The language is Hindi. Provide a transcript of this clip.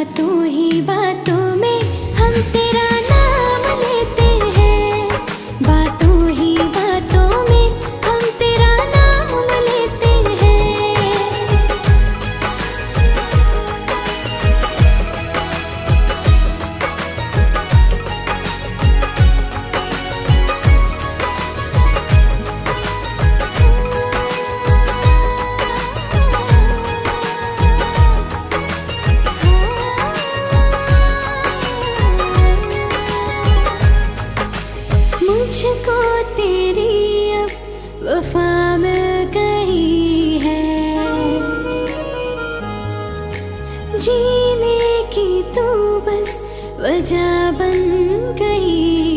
बातों ही बातों में मुझको तेरी अब वफा मिल गई है। जीने की तू बस वजह बन गई